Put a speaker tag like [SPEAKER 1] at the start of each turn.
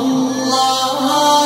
[SPEAKER 1] Allah.